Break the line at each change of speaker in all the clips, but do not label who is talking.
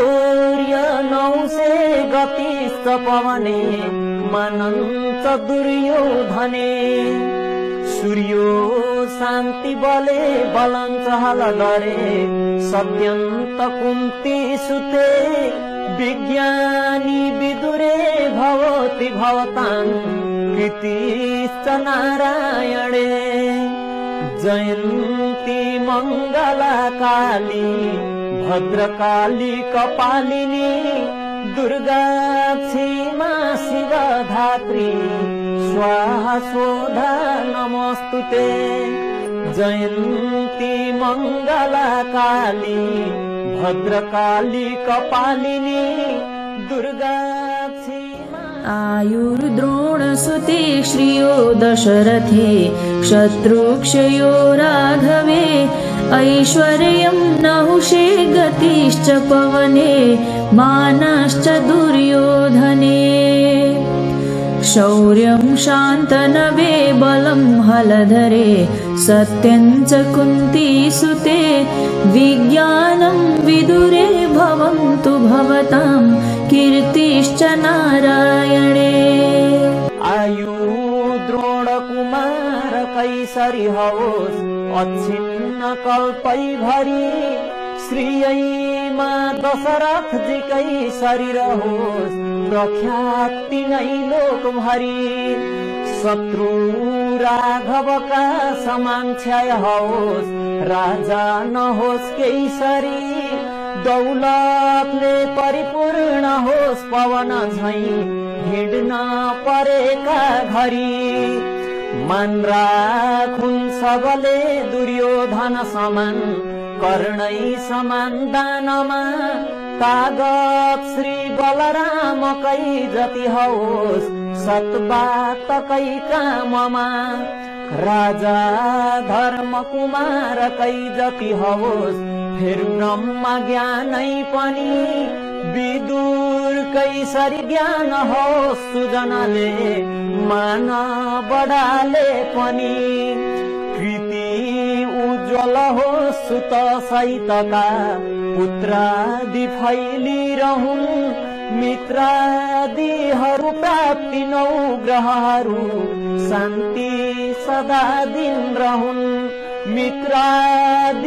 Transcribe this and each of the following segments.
ऐश्वर्य नौसे गतिश्च पवने मनन्त दुर्योधने सूर्यो शान्ति बले बलञ्च हलधरे सत्यन्त कुन्ती सुते। विज्ञानी विदुरे भवति भवतान् कृतिश्च नारायणे। जयन्ती मङ्गला काली भद्रकाली कपालिनी दुर्गा क्षीमा शिव धात्री स्वाहा स्वधा नमस्तु ते। जयन्ती मङ्गला काली भद्रकाली कपालिनी दुर्गा
आयुर्द्रोणसुते श्रियो दशरथे शत्रुक्षयो राघवे ऐश्वर्यं नहुषे गतिश्च पवने मानश्च दुर्योधने। शौर्यं शान्तनवे बलं हलधरे सत्यं च कुन्तीसुते विज्ञानं विदुरे भवन्तु भवतां कीर्तिश्च नारायणे।
आयु कैसरी होस् अछिन्न कल्पै भरि श्रीयैमा दशरथ जिकै शरीर होस् प्रख्याति नै लोकभरि। शत्रु राघवका समान क्षय होस् राजा नहोस् केसरी दौलतले परिपूर्ण होस् पवन झै हिँड्न परेका घरी। मन राखुन् सबले दुर्योधन समान कर्णै समान दानमा कागज श्री बलरामकै जति होस् सतबातकै काममा। राजा धर्म कुमारकै जति होस् फेरि ब्रह्म ज्ञानै पनि विदुरकै सरी ज्ञान होस् सुजनले मान बडाले पनि। कृति उज्वल होस् सुत सहितका पुत्रादि फैलिरहुन् मित्रादिहरू प्राप्ति नौ ग्रहहरू शान्ति सदा दिन रहन् मित्रादिहरू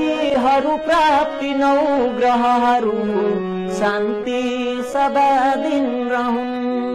प्राप्ति नौ ग्रहहरू शान्ति सदा दिन रहन्